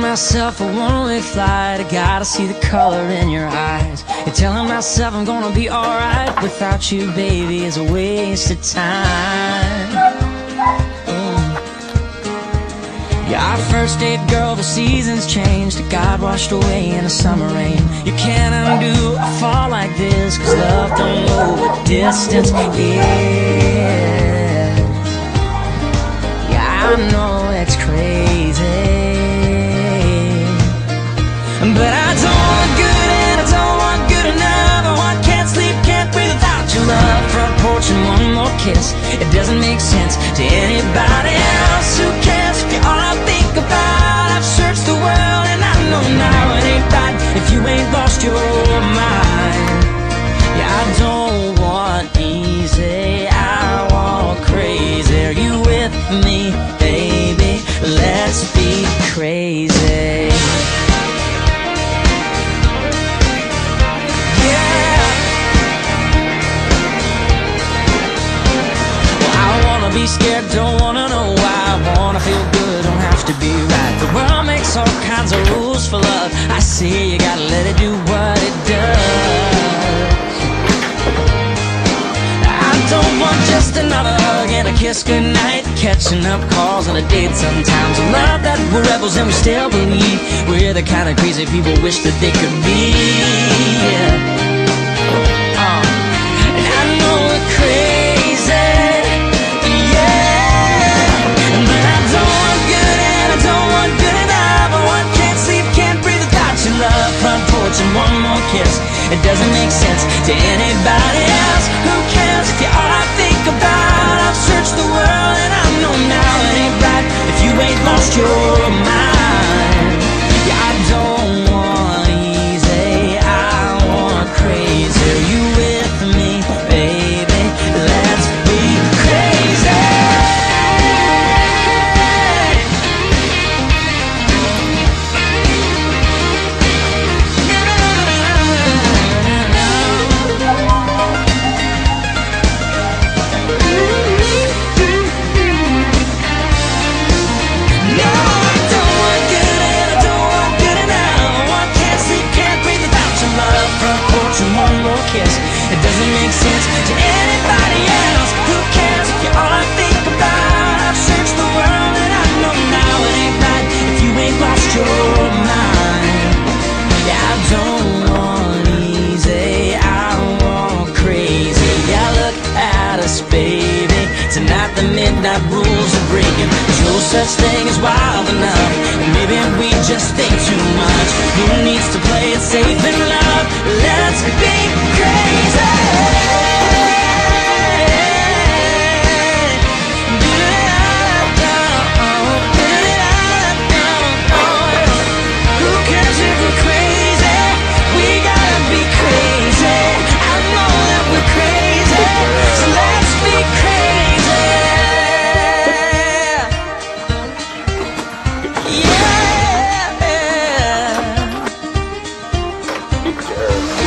Myself a one-way flight. I gotta see the color in your eyes. You're telling myself I'm gonna be alright Without you, baby, is a waste of time. Mm. Yeah, our first date, girl, the seasons changed. The God washed away in the summer rain. You can't undo a fall like this Cause love don't know what distance is But I don't want good and I don't want good enough. I want can't sleep, can't breathe without your love. Front porch and one more kiss. It doesn't make sense to anybody else scared, don't wanna know why. I wanna feel good, don't have to be right. The world makes all kinds of rules for love. I see you gotta let it do what it does. I don't want just another hug and a kiss goodnight. Catching up calls on a date sometimes. I love that we're rebels and we still believe we're the kind of crazy people wish that they could be. Uh, And one more kiss. It doesn't make sense to anybody else. Who cares if you're all I think about? rules are breaking. There's no such thing as wild enough. And maybe we just think too much. Who needs to play it safe in love? Let's be Earth.